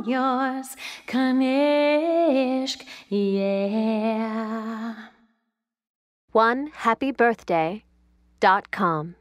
on yours, Kanishk, yeah. One happy birthday dot com.